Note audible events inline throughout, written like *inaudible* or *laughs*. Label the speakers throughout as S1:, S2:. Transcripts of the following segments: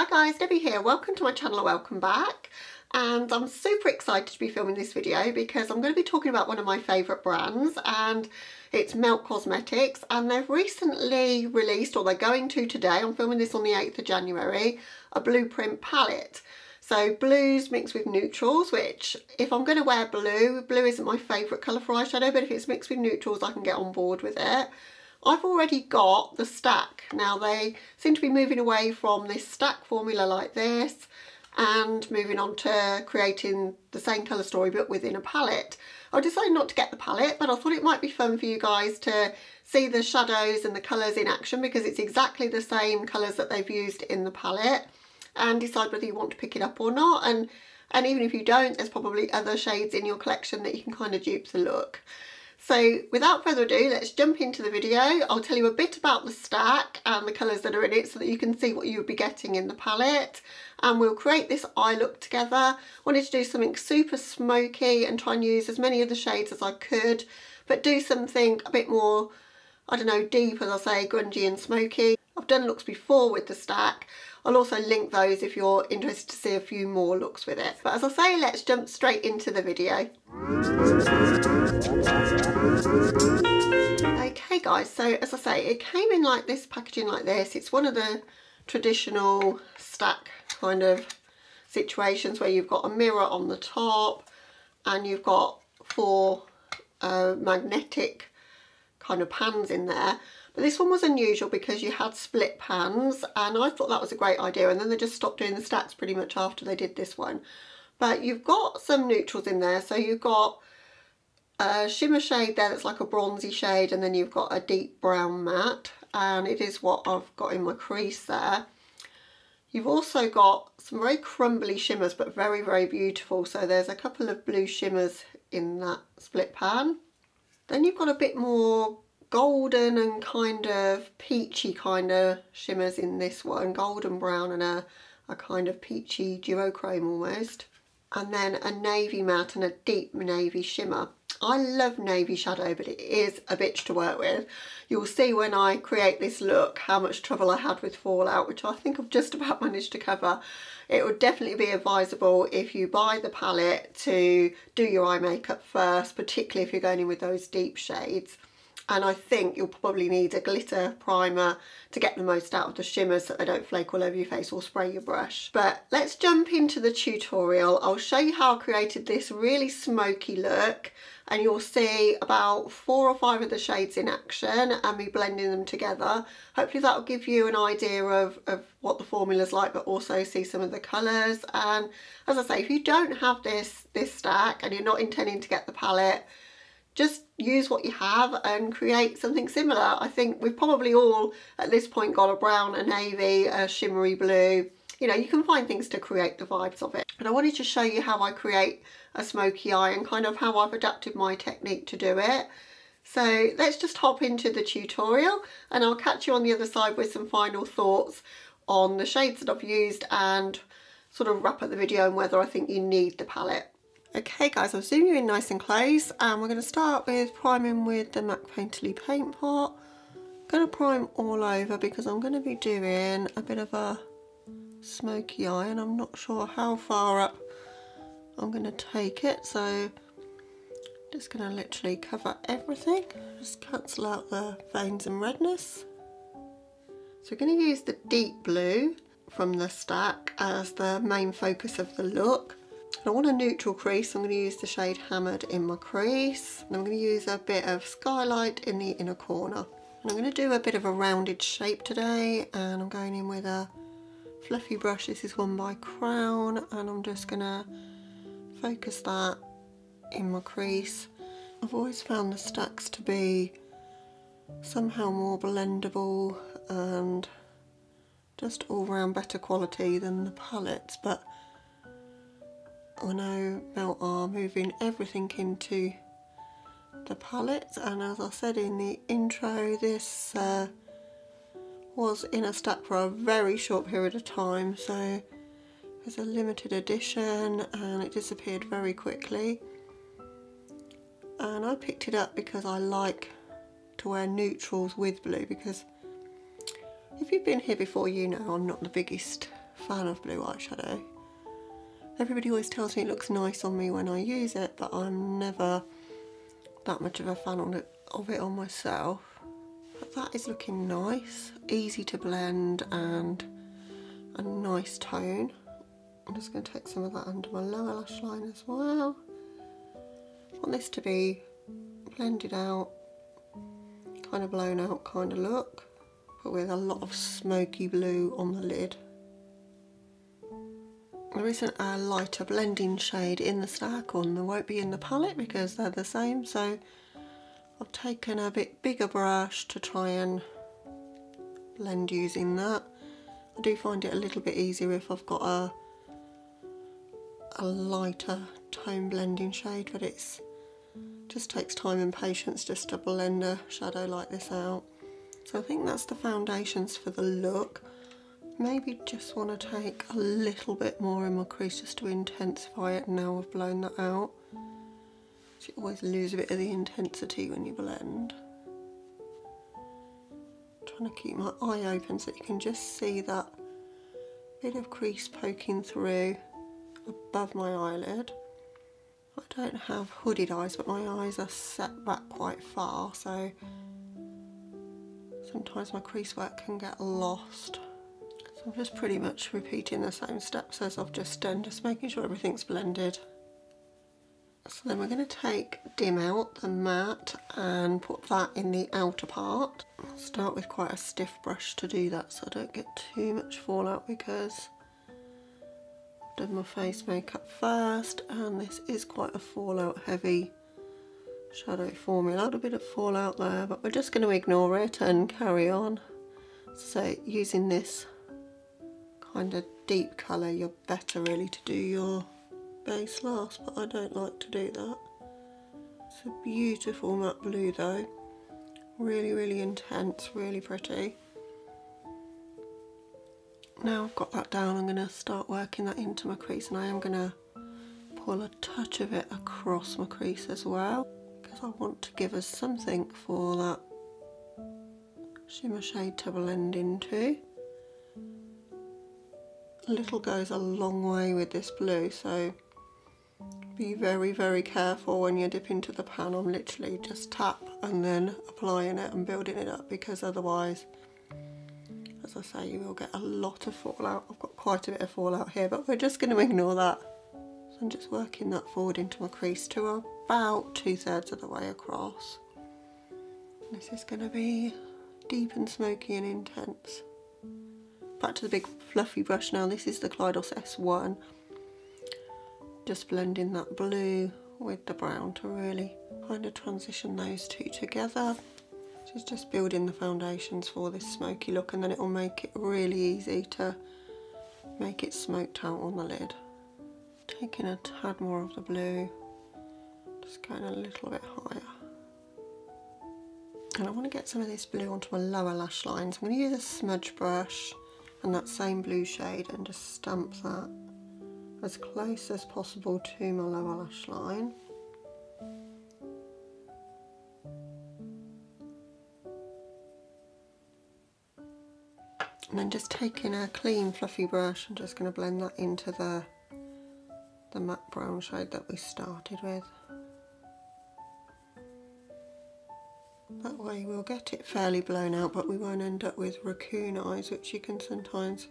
S1: Hi guys, Debbie here. Welcome to my channel welcome back. And I'm super excited to be filming this video because I'm going to be talking about one of my favourite brands and it's Melt Cosmetics and they've recently released, or they're going to today, I'm filming this on the 8th of January, a blueprint palette. So blues mixed with neutrals, which if I'm going to wear blue, blue isn't my favourite colour for eyeshadow, but if it's mixed with neutrals I can get on board with it. I've already got the stack. Now they seem to be moving away from this stack formula like this and moving on to creating the same colour story but within a palette. I decided not to get the palette but I thought it might be fun for you guys to see the shadows and the colours in action because it's exactly the same colours that they've used in the palette and decide whether you want to pick it up or not and and even if you don't there's probably other shades in your collection that you can kind of dupe the look. So without further ado, let's jump into the video. I'll tell you a bit about the stack and the colours that are in it so that you can see what you'll be getting in the palette. And we'll create this eye look together. I wanted to do something super smoky and try and use as many of the shades as I could, but do something a bit more, I don't know, deep, as I say, grungy and smoky. I've done looks before with the stack. I'll also link those if you're interested to see a few more looks with it. But as I say, let's jump straight into the video. Okay guys, so as I say, it came in like this, packaging like this. It's one of the traditional stack kind of situations where you've got a mirror on the top and you've got four uh, magnetic kind of pans in there but this one was unusual because you had split pans and I thought that was a great idea and then they just stopped doing the stacks pretty much after they did this one. But you've got some neutrals in there. So you've got a shimmer shade there that's like a bronzy shade and then you've got a deep brown matte and it is what I've got in my crease there. You've also got some very crumbly shimmers but very very beautiful so there's a couple of blue shimmers in that split pan. Then you've got a bit more golden and kind of peachy kind of shimmers in this one, golden brown and a, a kind of peachy duochrome almost. And then a navy matte and a deep navy shimmer. I love navy shadow, but it is a bitch to work with. You'll see when I create this look how much trouble I had with fallout, which I think I've just *laughs* about managed to cover. It would definitely be advisable if you buy the palette to do your eye makeup first, particularly if you're going in with those deep shades and I think you'll probably need a glitter primer to get the most out of the shimmers so they don't flake all over your face or spray your brush. But let's jump into the tutorial. I'll show you how I created this really smoky look and you'll see about four or five of the shades in action and me blending them together. Hopefully that'll give you an idea of, of what the formula's like but also see some of the colours and as I say if you don't have this this stack and you're not intending to get the palette just use what you have and create something similar. I think we've probably all at this point got a brown, a navy, a shimmery blue. You know, you can find things to create the vibes of it. And I wanted to show you how I create a smoky eye and kind of how I've adapted my technique to do it. So let's just hop into the tutorial and I'll catch you on the other side with some final thoughts on the shades that I've used and sort of wrap up the video and whether I think you need the palette. Okay guys, I've zoomed you in nice and close and we're going to start with priming with the MAC Painterly Paint Pot. I'm going to prime all over because I'm going to be doing a bit of a smoky eye and I'm not sure how far up I'm going to take it so just going to literally cover everything, just cancel out the veins and redness. So we're going to use the deep blue from the stack as the main focus of the look I want a neutral crease, so I'm going to use the shade Hammered in my crease. And I'm going to use a bit of Skylight in the inner corner. And I'm going to do a bit of a rounded shape today and I'm going in with a fluffy brush. This is one by Crown and I'm just going to focus that in my crease. I've always found the stacks to be somehow more blendable and just all round better quality than the palettes but I know Melt are moving everything into the palette. And as I said in the intro this uh, was in a stack for a very short period of time. So it's a limited edition and it disappeared very quickly. And I picked it up because I like to wear neutrals with blue because if you've been here before you know I'm not the biggest fan of blue eyeshadow. Everybody always tells me it looks nice on me when I use it, but I'm never that much of a fan of it, of it on myself. But that is looking nice, easy to blend and a nice tone. I'm just going to take some of that under my lower lash line as well. I want this to be blended out, kind of blown out kind of look, but with a lot of smoky blue on the lid. There isn't a lighter blending shade in the stack on, there won't be in the palette because they're the same, so I've taken a bit bigger brush to try and blend using that. I do find it a little bit easier if I've got a a lighter tone blending shade but it's just takes time and patience just to blend a shadow like this out. So I think that's the foundations for the look. Maybe just want to take a little bit more in my crease just to intensify it now I've blown that out. You always lose a bit of the intensity when you blend. I'm trying to keep my eye open so you can just see that bit of crease poking through above my eyelid. I don't have hooded eyes but my eyes are set back quite far so sometimes my crease work can get lost. So I'm just pretty much repeating the same steps as I've just done, just making sure everything's blended. So then we're going to take dim out the matte and put that in the outer part. I'll start with quite a stiff brush to do that so I don't get too much fallout because I've done my face makeup first and this is quite a fallout heavy shadow formula. A little bit of fallout there but we're just going to ignore it and carry on. So using this kind of deep colour you're better really to do your base last, but I don't like to do that. It's a beautiful matte blue though. Really, really intense, really pretty. Now I've got that down, I'm going to start working that into my crease and I am going to pull a touch of it across my crease as well because I want to give us something for that shimmer shade to blend into. Little goes a long way with this blue so be very, very careful when you dip into the pan. I'm literally just tap and then applying it and building it up because otherwise, as I say, you will get a lot of fallout. I've got quite a bit of fallout here, but we're just going to ignore that. So I'm just working that forward into my crease to about two thirds of the way across. This is going to be deep and smoky and intense. Back to the big fluffy brush now. This is the Kaleidos S1 just blending that blue with the brown to really kind of transition those two together. She's just building the foundations for this smoky look and then it will make it really easy to make it smoked out on the lid. Taking a tad more of the blue, just going a little bit higher. And I want to get some of this blue onto my lower lash line. So I'm going to use a smudge brush and that same blue shade and just stamp that as close as possible to my lower lash line. And then just taking a clean fluffy brush, I'm just going to blend that into the, the matte brown shade that we started with. Way we'll get it fairly blown out but we won't end up with raccoon eyes which you can sometimes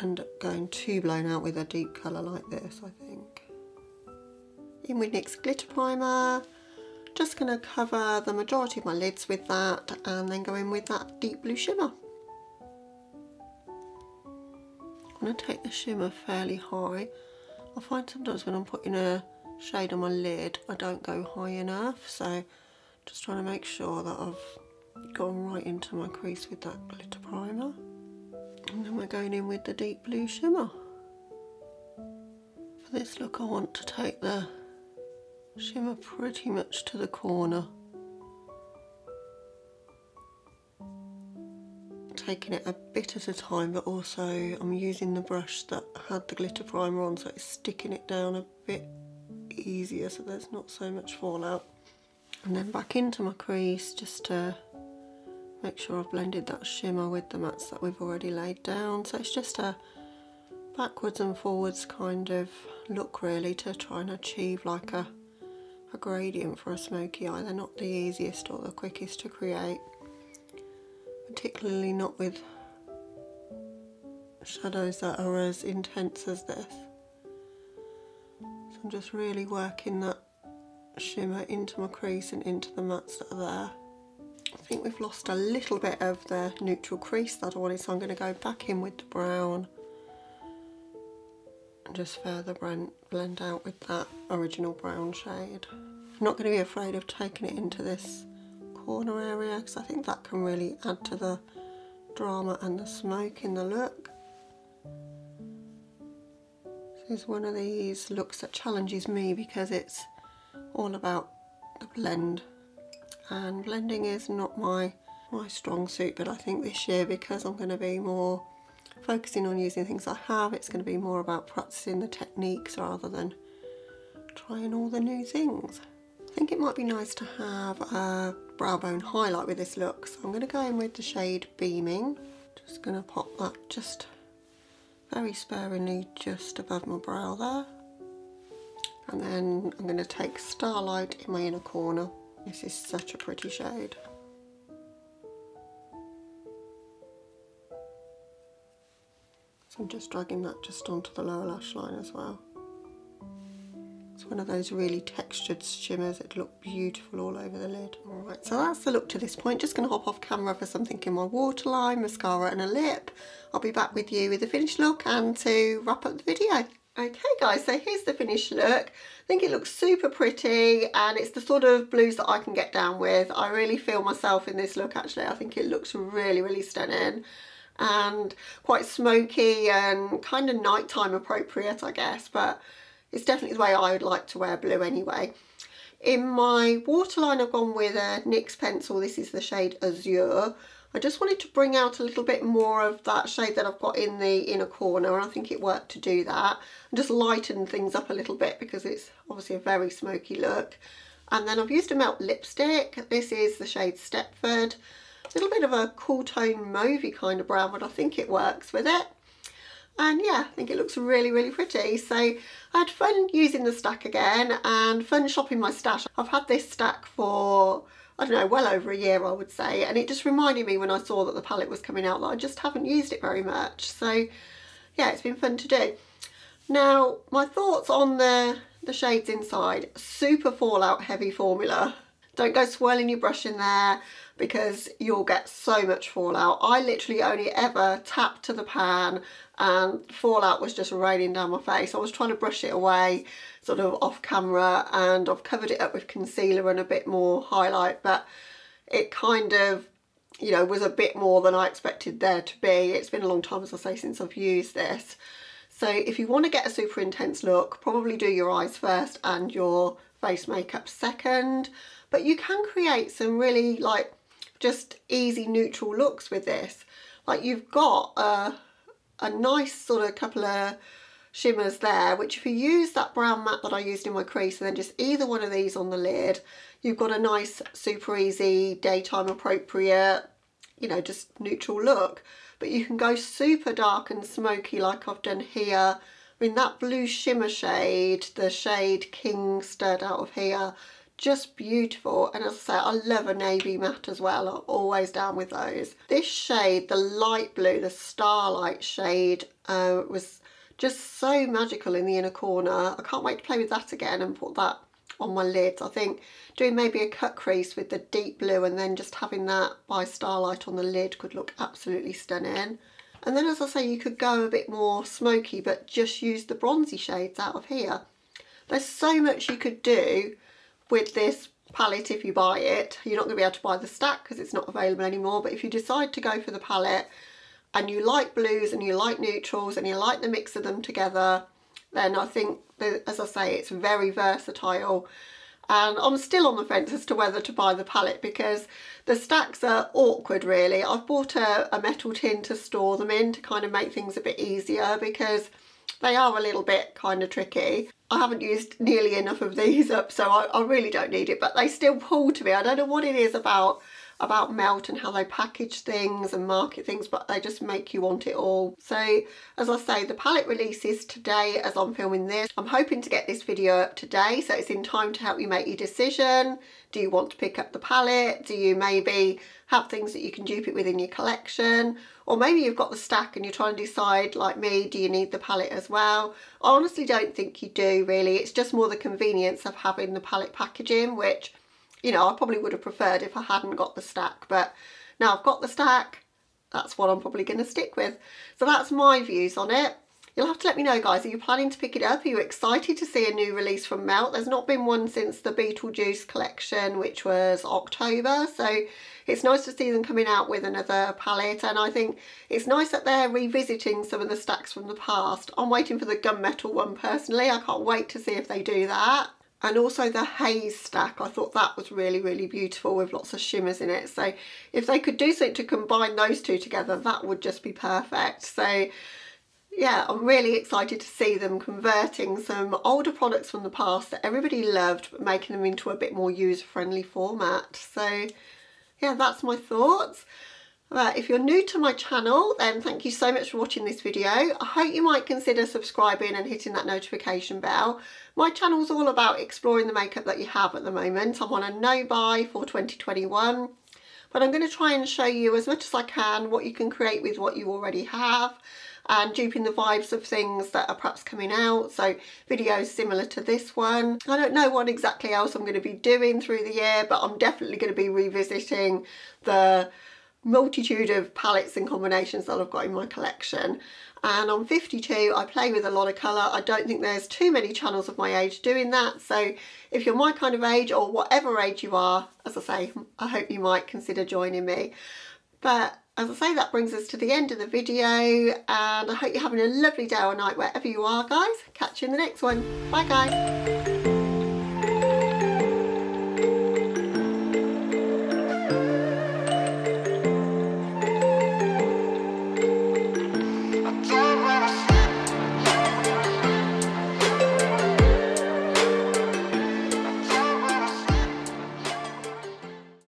S1: end up going too blown out with a deep colour like this, I think. In with NYX Glitter Primer, just going to cover the majority of my lids with that and then go in with that deep blue shimmer. I'm going to take the shimmer fairly high. I find sometimes when I'm putting a shade on my lid I don't go high enough so just trying to make sure that I've gone right into my crease with that glitter primer. And then we're going in with the deep blue shimmer. For this look I want to take the shimmer pretty much to the corner. Taking it a bit at a time but also I'm using the brush that had the glitter primer on so it's sticking it down a bit easier so there's not so much fallout. And then back into my crease just to Make sure I've blended that shimmer with the mats that we've already laid down. So it's just a backwards and forwards kind of look really to try and achieve like a, a gradient for a smoky eye. They're not the easiest or the quickest to create, particularly not with shadows that are as intense as this. So I'm just really working that shimmer into my crease and into the mats that are there. I think we've lost a little bit of the neutral crease that I wanted so I'm going to go back in with the brown and just further blend, blend out with that original brown shade. I'm not going to be afraid of taking it into this corner area because I think that can really add to the drama and the smoke in the look. This is one of these looks that challenges me because it's all about the blend. And blending is not my my strong suit but I think this year because I'm going to be more focusing on using things I have it's going to be more about practicing the techniques rather than trying all the new things. I think it might be nice to have a brow bone highlight with this look. So I'm going to go in with the shade Beaming. Just going to pop that just very sparingly just above my brow there and then I'm going to take Starlight in my inner corner. This is such a pretty shade. So I'm just dragging that just onto the lower lash line as well. It's one of those really textured shimmers. It look beautiful all over the lid. Alright, so that's the look to this point. Just going to hop off camera for something in my waterline, mascara and a lip. I'll be back with you with the finished look and to wrap up the video. Okay guys, so here's the finished look. I think it looks super pretty and it's the sort of blues that I can get down with. I really feel myself in this look actually. I think it looks really, really stunning and quite smoky and kind of nighttime appropriate I guess, but it's definitely the way I would like to wear blue anyway. In my waterline I've gone with a NYX pencil, this is the shade Azure. I just wanted to bring out a little bit more of that shade that I've got in the inner corner and I think it worked to do that. And just lighten things up a little bit because it's obviously a very smoky look. And then I've used a melt lipstick. This is the shade Stepford. A little bit of a cool tone mauvey kind of brown but I think it works with it. And yeah I think it looks really really pretty. So I had fun using the stack again and fun shopping my stash. I've had this stack for I don't know, well over a year I would say. And it just reminded me when I saw that the palette was coming out that I just haven't used it very much. So yeah, it's been fun to do. Now, my thoughts on the, the shades inside. Super fallout heavy formula. Don't go swirling your brush in there because you'll get so much fallout. I literally only ever tapped to the pan and fallout was just raining down my face. I was trying to brush it away sort of off camera and I've covered it up with concealer and a bit more highlight but it kind of you know was a bit more than I expected there to be. It's been a long time as I say since I've used this. So if you want to get a super intense look probably do your eyes first and your face makeup second but you can create some really like just easy neutral looks with this. Like you've got a, a nice sort of couple of shimmers there, which if you use that brown matte that I used in my crease and then just either one of these on the lid, you've got a nice, super easy, daytime appropriate, you know, just neutral look. But you can go super dark and smoky like I've done here. I mean, that blue shimmer shade, the shade King stirred out of here, just beautiful. And as I say I love a navy matte as well. I'm always down with those. This shade the light blue the starlight shade uh, was just so magical in the inner corner. I can't wait to play with that again and put that on my lids. I think doing maybe a cut crease with the deep blue and then just having that by starlight on the lid could look absolutely stunning. And then as I say you could go a bit more smoky but just use the bronzy shades out of here. There's so much you could do with this palette if you buy it. You're not going to be able to buy the stack because it's not available anymore. But if you decide to go for the palette and you like blues and you like neutrals and you like the mix of them together, then I think, as I say, it's very versatile. And I'm still on the fence as to whether to buy the palette because the stacks are awkward really. I've bought a, a metal tin to store them in to kind of make things a bit easier because they are a little bit kind of tricky. I haven't used nearly enough of these up, so I, I really don't need it, but they still pull to me. I don't know what it is about about Melt and how they package things and market things, but they just make you want it all. So as I say, the palette releases today as I'm filming this. I'm hoping to get this video up today, so it's in time to help you make your decision. Do you want to pick up the palette? Do you maybe have things that you can dupe it with in your collection? Or maybe you've got the stack and you're trying to decide, like me, do you need the palette as well? I honestly don't think you do, really. It's just more the convenience of having the palette packaging, which you know, I probably would have preferred if I hadn't got the stack, but now I've got the stack, that's what I'm probably going to stick with. So that's my views on it. You'll have to let me know, guys. Are you planning to pick it up? Are you excited to see a new release from Melt? There's not been one since the Beetlejuice collection, which was October. So it's nice to see them coming out with another palette. And I think it's nice that they're revisiting some of the stacks from the past. I'm waiting for the gunmetal one personally. I can't wait to see if they do that and also the haze stack I thought that was really really beautiful with lots of shimmers in it so if they could do something to combine those two together that would just be perfect so yeah I'm really excited to see them converting some older products from the past that everybody loved but making them into a bit more user-friendly format so yeah that's my thoughts Right, if you're new to my channel, then thank you so much for watching this video. I hope you might consider subscribing and hitting that notification bell. My channel's all about exploring the makeup that you have at the moment. I'm on a no-buy for 2021, but I'm going to try and show you as much as I can what you can create with what you already have and duping the vibes of things that are perhaps coming out. So videos similar to this one. I don't know what exactly else I'm going to be doing through the year, but I'm definitely going to be revisiting the multitude of palettes and combinations that I've got in my collection and I'm 52 I play with a lot of colour I don't think there's too many channels of my age doing that so if you're my kind of age or whatever age you are as I say I hope you might consider joining me but as I say that brings us to the end of the video and I hope you're having a lovely day or night wherever you are guys. Catch you in the next one. Bye guys